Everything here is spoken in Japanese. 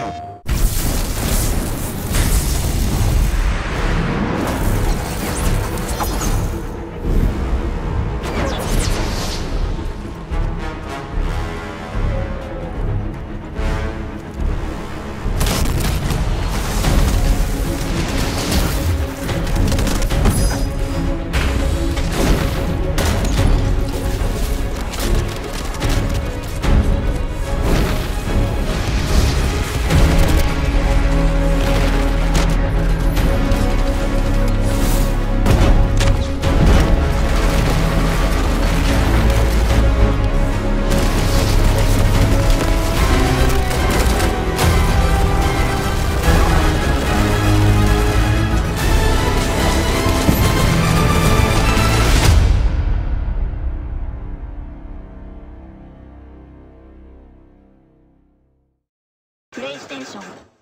Oh. プレイステーション